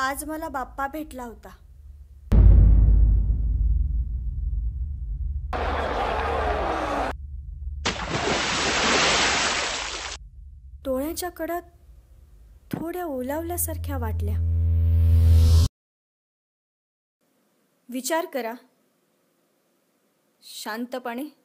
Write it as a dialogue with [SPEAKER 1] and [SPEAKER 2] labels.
[SPEAKER 1] आज मला बाप्पा भेटला होता. डोळ्याच्या कडक थोड्या ओलावल्यासारख्या वाटल्या. विचार करा. शांतपणे.